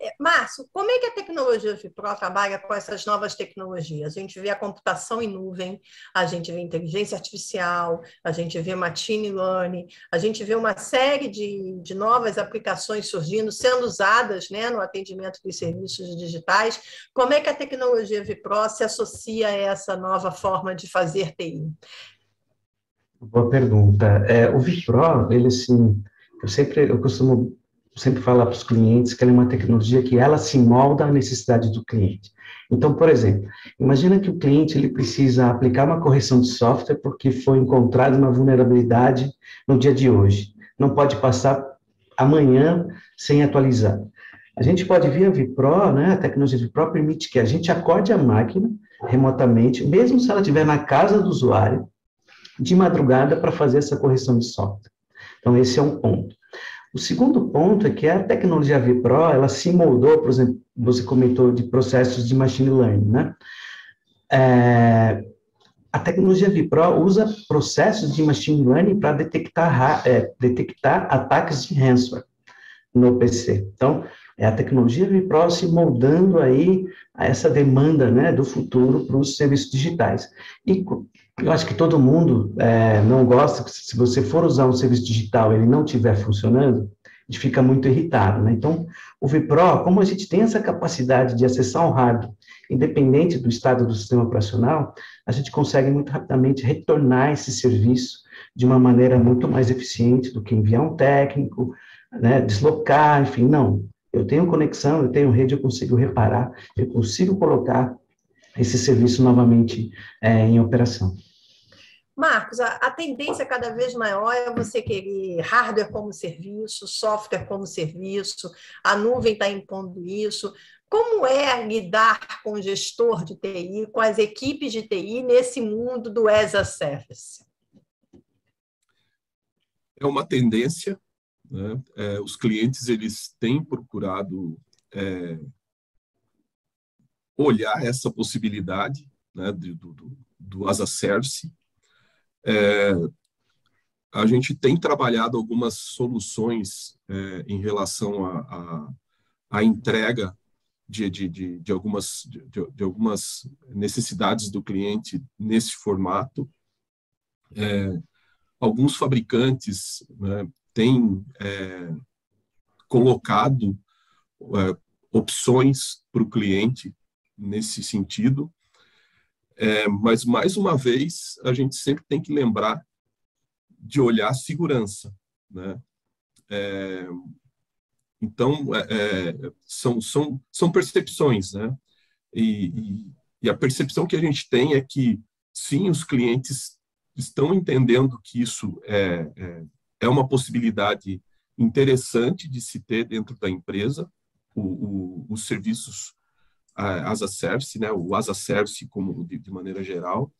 É, Márcio, como é que a tecnologia Vipro trabalha com essas novas tecnologias? A gente vê a computação em nuvem, a gente vê inteligência artificial, a gente vê machine learning, a gente vê uma série de, de novas aplicações surgindo, sendo usadas né, no atendimento dos serviços digitais. Como é que a tecnologia Vipro se associa a essa nova forma de fazer TI? Boa pergunta. É, o Vipro, ele sim, eu sempre, eu costumo sempre falar para os clientes que ela é uma tecnologia que ela se molda à necessidade do cliente. Então, por exemplo, imagina que o cliente ele precisa aplicar uma correção de software porque foi encontrada uma vulnerabilidade no dia de hoje. Não pode passar amanhã sem atualizar. A gente pode via Vipro, né, a tecnologia Vipro permite que a gente acorde a máquina remotamente, mesmo se ela estiver na casa do usuário, de madrugada para fazer essa correção de software. Então, esse é um ponto. O segundo ponto é que a tecnologia Vipro, ela se moldou, por exemplo, você comentou de processos de machine learning, né? É, a tecnologia Vipro usa processos de machine learning para detectar, é, detectar ataques de ransomware no PC. Então, é a tecnologia Vipro se moldando aí a essa demanda né, do futuro para os serviços digitais. E eu acho que todo mundo é, não gosta, se você for usar um serviço digital e ele não estiver funcionando, a gente fica muito irritado, né? Então, o Vipro, como a gente tem essa capacidade de acessar um hardware, independente do estado do sistema operacional, a gente consegue muito rapidamente retornar esse serviço de uma maneira muito mais eficiente do que enviar um técnico, né, deslocar, enfim, não. Eu tenho conexão, eu tenho rede, eu consigo reparar, eu consigo colocar esse serviço novamente é, em operação. Marcos, a, a, tendência cada vez maior é você querer hardware como serviço, software como serviço, a nuvem está impondo isso. Como é lidar com o gestor de TI, com as equipes de TI nesse mundo do as a service? É uma tendência. Né? É, os clientes eles têm procurado é, olhar essa possibilidade né, do, do, do é, a gente tem trabalhado algumas soluções é, em relação à entrega de, de, de, de algumas, de, algumas necessidades do cliente nesse formato. É, alguns fabricantes né, têm é, colocado é, opções para o cliente nesse sentido. É, mas, mais uma vez, a gente sempre tem que lembrar de olhar a segurança. Né? É, então, é, é, são, são, são percepções. Né? E, e, e, a percepção que a gente tem é que, sim, os clientes estão entendendo que isso é, é, é uma possibilidade interessante de se ter dentro da empresa, o, o, os serviços as a service, né, o as a service como de, de maneira geral,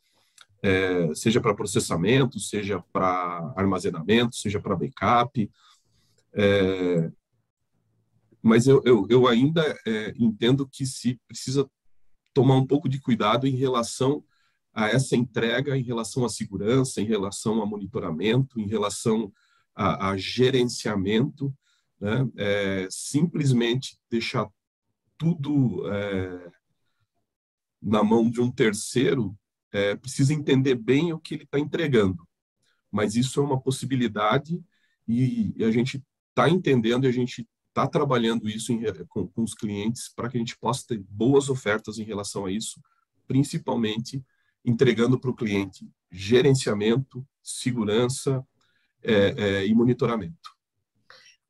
é, seja para processamento, seja para armazenamento, seja para backup. É, mas eu, eu, eu ainda é, entendo que se precisa tomar um pouco de cuidado em relação a essa entrega, em relação à segurança, em relação a monitoramento, em relação a, a gerenciamento, né? É, simplesmente deixar tudo é, na mão de um terceiro, é, precisa entender bem o que ele está entregando. Mas isso é uma possibilidade e, e a gente está entendendo e a gente está trabalhando isso em, com, com, os clientes para que a gente possa ter boas ofertas em relação a isso, principalmente entregando para o cliente gerenciamento, segurança é, é, e monitoramento.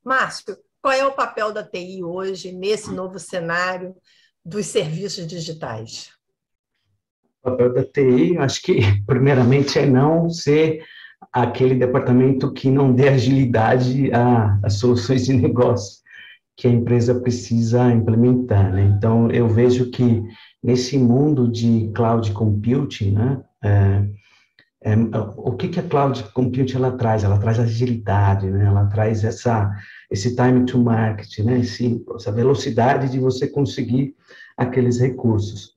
Márcio, qual é o papel da TI hoje nesse novo cenário dos serviços digitais? O papel da TI, acho que, primeiramente, é não ser aquele departamento que não dê agilidade às soluções de negócio que a empresa precisa implementar. Né? Então, eu vejo que nesse mundo de cloud computing, né, é, é, o que, que a cloud computing ela traz? Ela traz agilidade, né? ela traz essa esse time to market, né? Esse, essa velocidade de você conseguir aqueles recursos.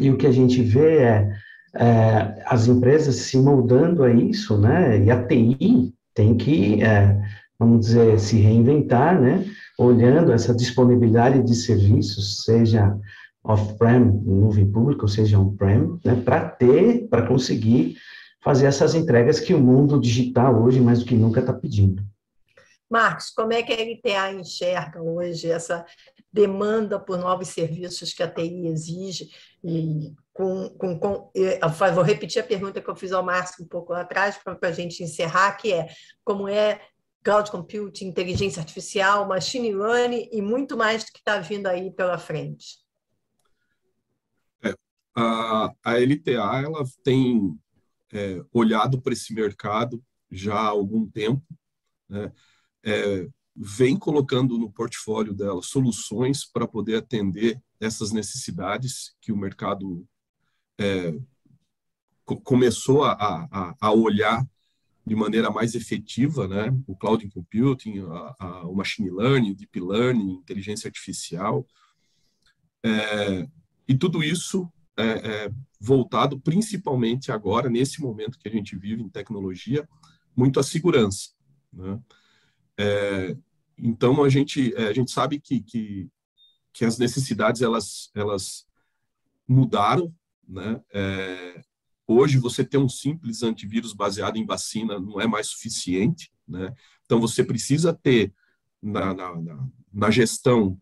E o que a gente vê é, é as empresas se moldando a isso, né? E a TI tem que é, vamos dizer, se reinventar, né? Olhando essa disponibilidade de serviços, seja off-prem, nuvem pública, ou seja, on-prem, né? Para ter, para conseguir fazer essas entregas que o mundo digital hoje, mais do que nunca, está pedindo. Marcos, como é que a LTA enxerga hoje essa demanda por novos serviços que a TI exige? E com, com, com vou repetir a pergunta que eu fiz ao Márcio um pouco atrás, para a gente encerrar, que é como é cloud computing, inteligência artificial, machine learning e muito mais do que está vindo aí pela frente? É, a, a LTA ela tem é, olhado para esse mercado já há algum tempo, né? É, vem colocando no portfólio dela soluções para poder atender essas necessidades que o mercado é, começou a, a, a, olhar de maneira mais efetiva, né? O cloud computing, a, o machine learning, deep learning, inteligência artificial, é, e tudo isso é, é, voltado principalmente agora nesse momento que a gente vive em tecnologia, muito à segurança, né? É, então a gente é, a gente sabe que, que, que as necessidades elas elas mudaram, né? É, hoje você ter um simples antivírus baseado em vacina não é mais suficiente, né? Então você precisa ter na, na, na, na gestão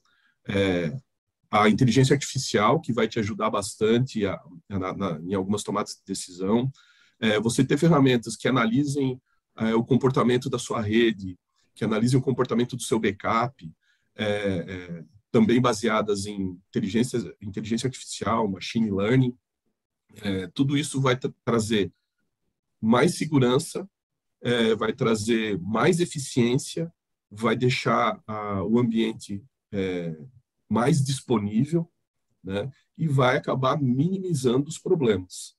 é, a inteligência artificial que vai te ajudar bastante a, em algumas tomadas de decisão. É, você ter ferramentas que analisem é, o comportamento da sua rede, que analisem o comportamento do seu backup, é, é, também baseadas em inteligência, inteligência artificial, machine learning. É, tudo isso vai trazer mais segurança, é, vai trazer mais eficiência, vai deixar a, o ambiente é, mais disponível, né, e vai acabar minimizando os problemas.